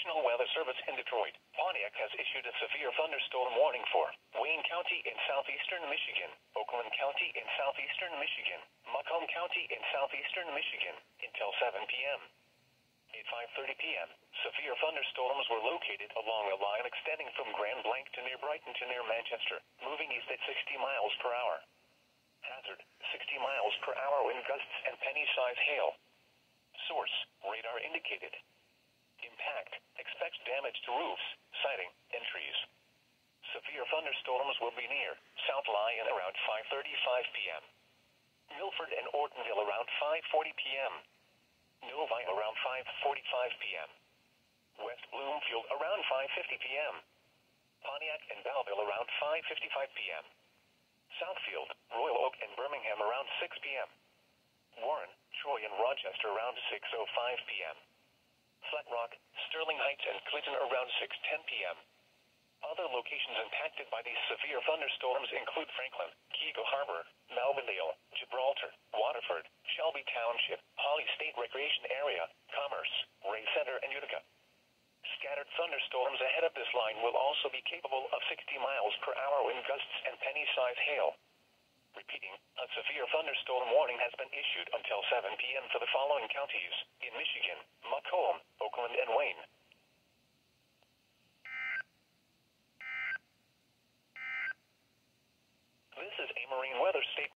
National Weather Service in Detroit, Pontiac has issued a severe thunderstorm warning for Wayne County in southeastern Michigan, Oakland County in southeastern Michigan, Macomb County in southeastern Michigan until 7 p.m. At 5.30 p.m., severe thunderstorms were located along a line extending from Grand Blanc to near Brighton to near Manchester, moving east at 60 miles per hour. Hazard, 60 miles per hour wind gusts and penny-size hail. Source, radar indicated. Damage to roofs, siding, and trees. Severe thunderstorms will be near South Lyon around 5.35 p.m. Milford and Ortonville around 5.40 p.m. Novi around 5.45 p.m. West Bloomfield around 5.50 p.m. Pontiac and Belleville around 5.55 p.m. Southfield, Royal Oak, and Birmingham around 6 p.m. Warren, Troy, and Rochester around 6.05 p.m. Flat Rock, Sterling Heights, and Clinton around 6.10 p.m. Other locations impacted by these severe thunderstorms include Franklin, Keego Harbor, Melvindale, Gibraltar, Waterford, Shelby Township, Holly State Recreation Area, Commerce, Ray Center, and Utica. Scattered thunderstorms ahead of this line will also be capable of 60 miles per hour wind gusts and penny-sized hail. Repeating, a severe thunderstorm warning has been issued until 7 p.m. for the following counties in Michigan, And Wayne. This is a Marine Weather State.